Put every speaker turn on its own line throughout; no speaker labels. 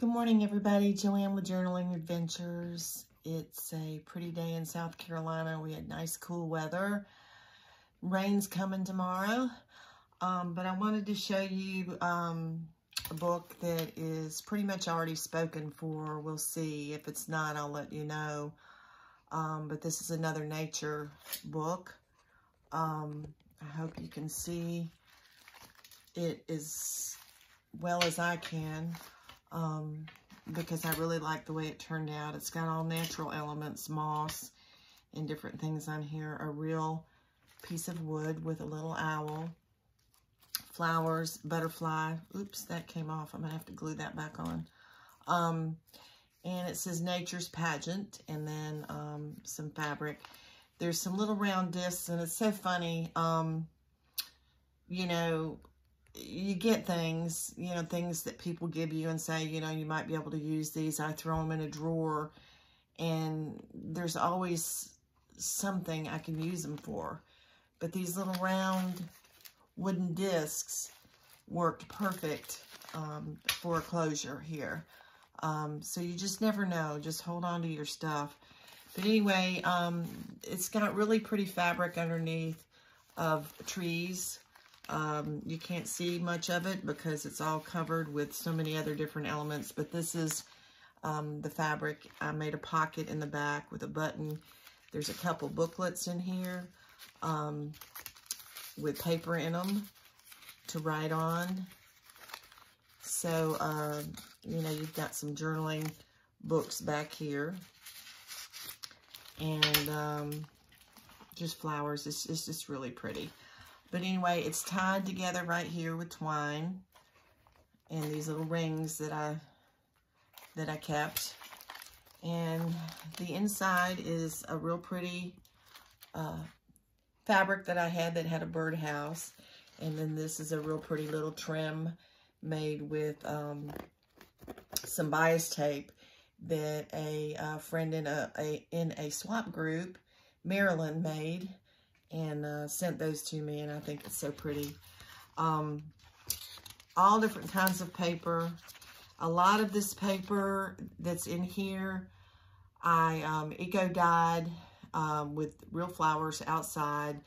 Good morning, everybody. Joanne with Journaling Adventures. It's a pretty day in South Carolina. We had nice, cool weather. Rain's coming tomorrow. Um, but I wanted to show you um, a book that is pretty much already spoken for. We'll see. If it's not, I'll let you know. Um, but this is another nature book. Um, I hope you can see it as well as I can um, because I really like the way it turned out. It's got all natural elements, moss, and different things on here. A real piece of wood with a little owl, flowers, butterfly. Oops, that came off. I'm going to have to glue that back on. Um, and it says Nature's Pageant, and then um, some fabric. There's some little round discs, and it's so funny. Um, you know, you get things, you know, things that people give you and say, you know, you might be able to use these. I throw them in a drawer and there's always something I can use them for. But these little round wooden discs worked perfect um, for a closure here. Um, so you just never know. Just hold on to your stuff. But anyway, um, it's got really pretty fabric underneath of trees. Um, you can't see much of it because it's all covered with so many other different elements, but this is um, the fabric. I made a pocket in the back with a button. There's a couple booklets in here um, with paper in them to write on. So, uh, you know, you've got some journaling books back here. And um, just flowers. It's, it's just really pretty. But anyway, it's tied together right here with twine and these little rings that I that I kept. And the inside is a real pretty uh, fabric that I had that had a birdhouse. And then this is a real pretty little trim made with um, some bias tape that a, a friend in a, a, in a swap group, Marilyn, made and uh, sent those to me, and I think it's so pretty. Um, all different kinds of paper. A lot of this paper that's in here, I um, eco-dyed um, with real flowers outside.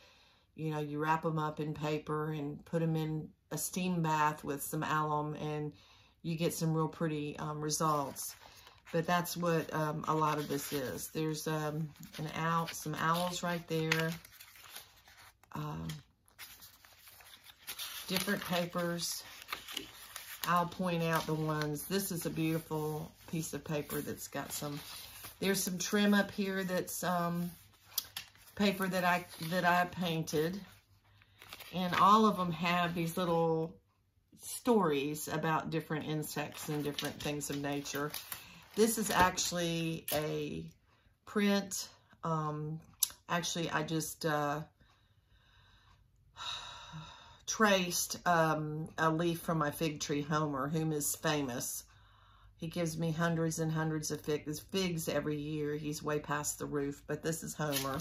You know, you wrap them up in paper and put them in a steam bath with some alum, and you get some real pretty um, results. But that's what um, a lot of this is. There's um, an owl, some owls right there um, different papers. I'll point out the ones. This is a beautiful piece of paper that's got some, there's some trim up here that's um, paper that I, that I painted. And all of them have these little stories about different insects and different things of nature. This is actually a print. Um, actually, I just uh, traced um, a leaf from my fig tree, Homer, whom is famous. He gives me hundreds and hundreds of figs, figs every year. He's way past the roof, but this is Homer.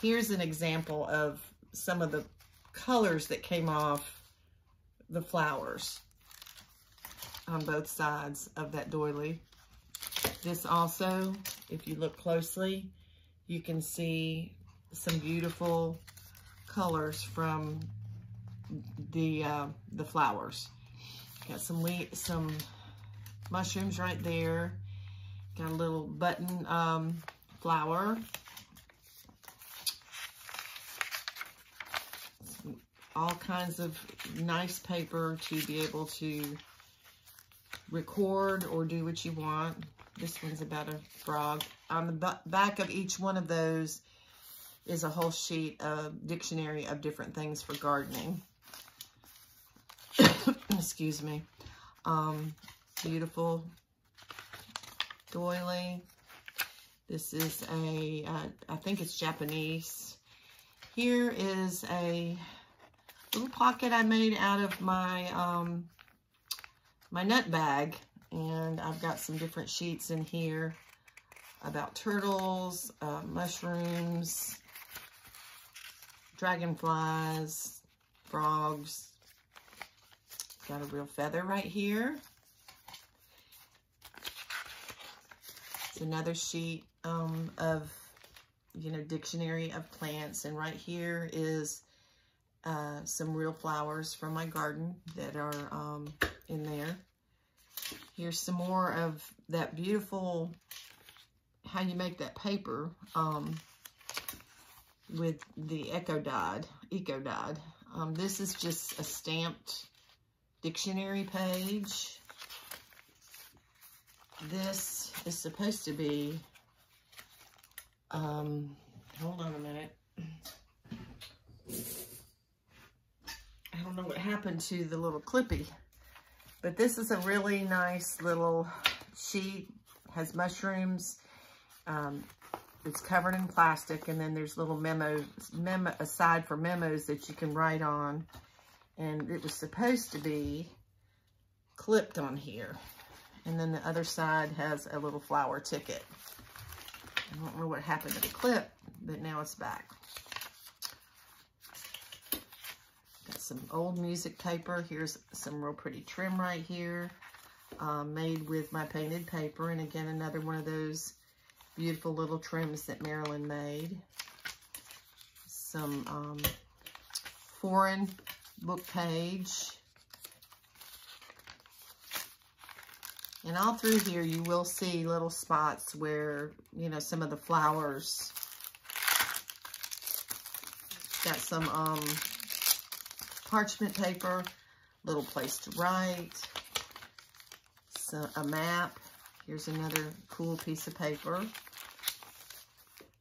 Here's an example of some of the colors that came off the flowers on both sides of that doily. This also, if you look closely, you can see some beautiful colors from the uh, the flowers. Got some some mushrooms right there. Got a little button um, flower. All kinds of nice paper to be able to record or do what you want. This one's about a frog. On the back of each one of those is a whole sheet of dictionary of different things for gardening. Excuse me. Um, beautiful doily. This is a, uh, I think it's Japanese. Here is a little pocket I made out of my, um, my nut bag. And I've got some different sheets in here about turtles, uh, mushrooms, dragonflies, frogs. Got a real feather right here. It's another sheet um, of, you know, dictionary of plants. And right here is uh, some real flowers from my garden that are um, in there. Here's some more of that beautiful, how you make that paper um, with the Eco Dot, Eco Dot. Um, this is just a stamped dictionary page. This is supposed to be, um, hold on a minute. I don't know what happened to the little clippy, but this is a really nice little sheet, has mushrooms, um, it's covered in plastic, and then there's little memos, memo, aside for memos that you can write on, and it was supposed to be clipped on here. And then the other side has a little flower ticket. I don't know what happened to the clip, but now it's back. Got some old music paper. Here's some real pretty trim right here. Um, made with my painted paper. And again, another one of those beautiful little trims that Marilyn made. Some um, foreign book page. And all through here, you will see little spots where, you know, some of the flowers got some um, parchment paper, little place to write, a map. Here's another cool piece of paper.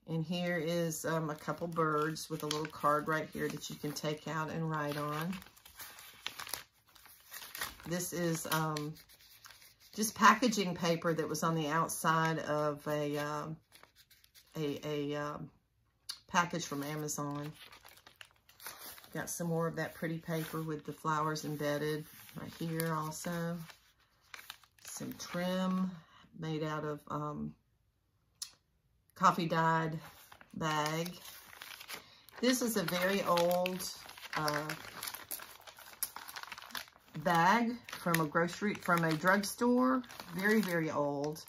And here is um, a couple birds with a little card right here that you can take out and write on. This is um, just packaging paper that was on the outside of a, um, a, a um, package from Amazon. Got some more of that pretty paper with the flowers embedded right here also. Some trim made out of um, coffee dyed bag. This is a very old uh, bag from a grocery, from a drugstore. Very, very old.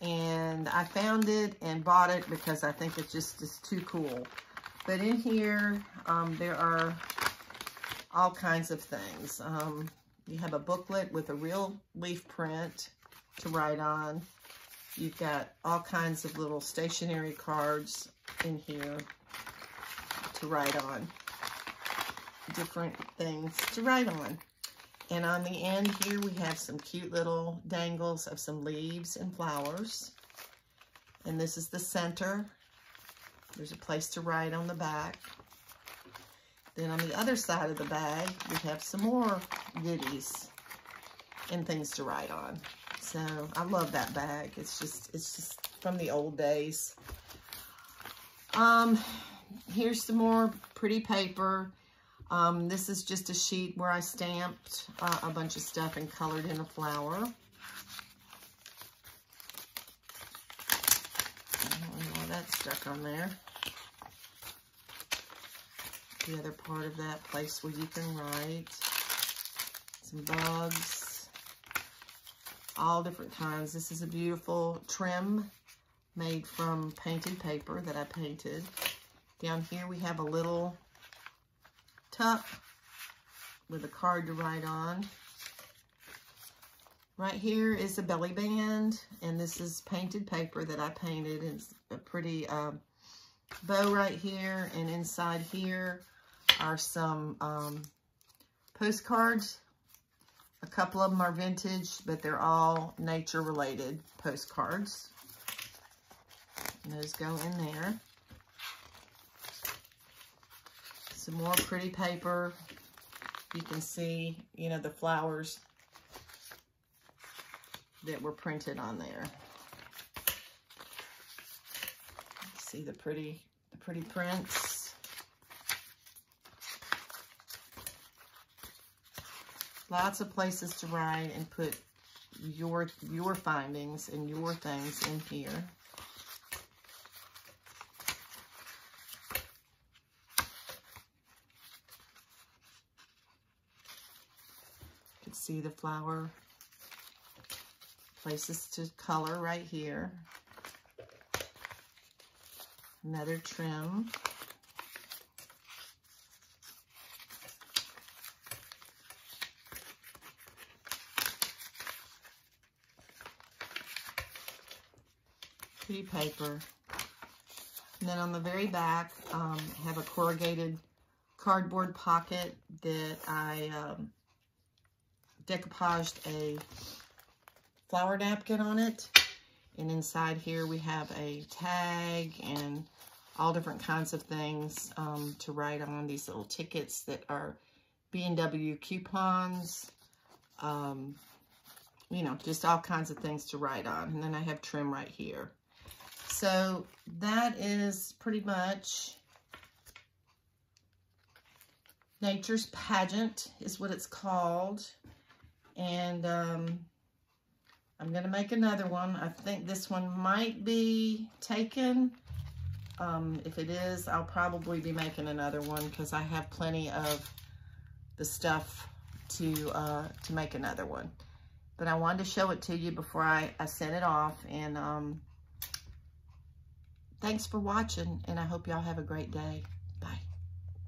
And I found it and bought it because I think it just is too cool. But in here, um, there are all kinds of things. Um, you have a booklet with a real leaf print to write on. You've got all kinds of little stationery cards in here to write on. Different things to write on. And on the end here, we have some cute little dangles of some leaves and flowers. And this is the center. There's a place to write on the back. Then on the other side of the bag, we have some more goodies and things to write on. So I love that bag. It's just, it's just from the old days. Um, here's some more pretty paper. Um, this is just a sheet where I stamped uh, a bunch of stuff and colored in a flower. that's stuck on there. The other part of that place where you can write. Some bugs. All different kinds. This is a beautiful trim made from painted paper that I painted. Down here we have a little tuck with a card to write on. Right here is a belly band, and this is painted paper that I painted. It's a pretty uh, bow right here, and inside here are some um, postcards. A couple of them are vintage, but they're all nature-related postcards. And those go in there. Some more pretty paper. You can see, you know, the flowers that were printed on there. See the pretty, the pretty prints. Lots of places to write and put your your findings and your things in here. You can see the flower places to color right here. Another trim. Paper. And then on the very back, um, have a corrugated cardboard pocket that I um, decoupaged a flower napkin on it. And inside here we have a tag and all different kinds of things um, to write on. These little tickets that are B&W coupons. Um, you know, just all kinds of things to write on. And then I have trim right here. So that is pretty much Nature's Pageant is what it's called. And um, I'm going to make another one. I think this one might be taken. Um, if it is, I'll probably be making another one because I have plenty of the stuff to uh, to make another one. But I wanted to show it to you before I, I sent it off. And um, Thanks for watching, and I hope y'all have a great day.